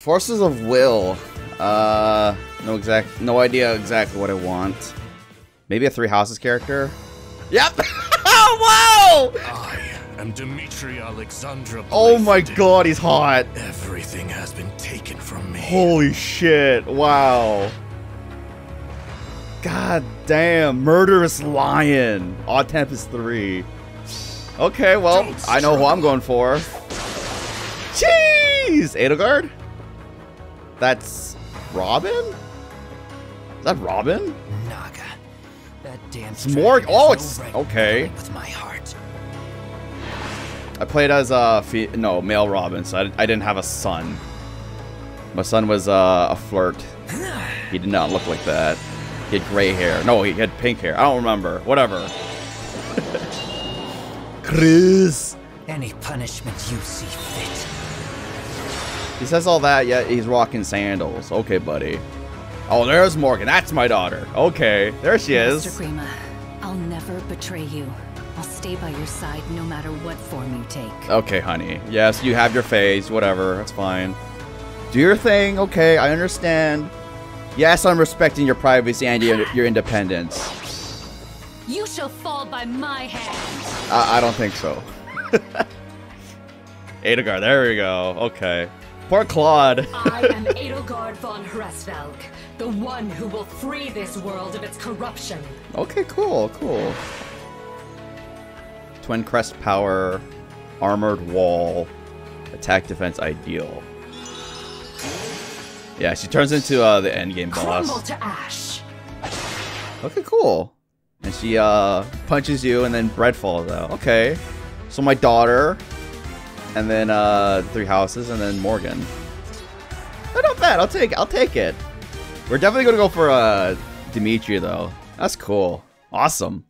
Forces of Will. Uh, no exact, no idea exactly what I want. Maybe a Three Houses character. Yep. oh wow! I am Dimitri Alexandre. Oh my god, he's hot. Everything has been taken from me. Holy shit! Wow. God damn, murderous lion. Odd Tempest three. Okay, well, I know who I'm going for. Jeez, Edelgard. That's Robin. Is that Robin? Naga. That damn Morg. oh, it's- right okay. With my heart. I played as a fe- no male Robin, so I, I didn't have a son. My son was uh, a flirt. He did not look like that. He had gray hair. No, he had pink hair. I don't remember. Whatever. Chris. Any punishment you see fit. He says all that, yet he's rocking sandals. Okay, buddy. Oh, there's Morgan. That's my daughter. Okay, there she Mr. is. Grima, I'll never betray you. I'll stay by your side no matter what form you take. Okay, honey. Yes, you have your phase. Whatever. That's fine. Do your thing. Okay, I understand. Yes, I'm respecting your privacy and your, your independence. You shall fall by my hand. I, I don't think so. Edelgard, there we go. Okay. Poor Claude. I am Edelgard von Hresvelg, the one who will free this world of its corruption. Okay, cool, cool. Twin crest power, armored wall, attack defense ideal. Yeah, she turns into uh, the endgame Crumble boss. to ash. Okay, cool. And she uh punches you, and then bread falls out. Okay, so my daughter, and then uh three houses, and then Morgan. Oh, not bad. I'll take. I'll take it. We're definitely gonna go for uh Dimitri though. That's cool. Awesome.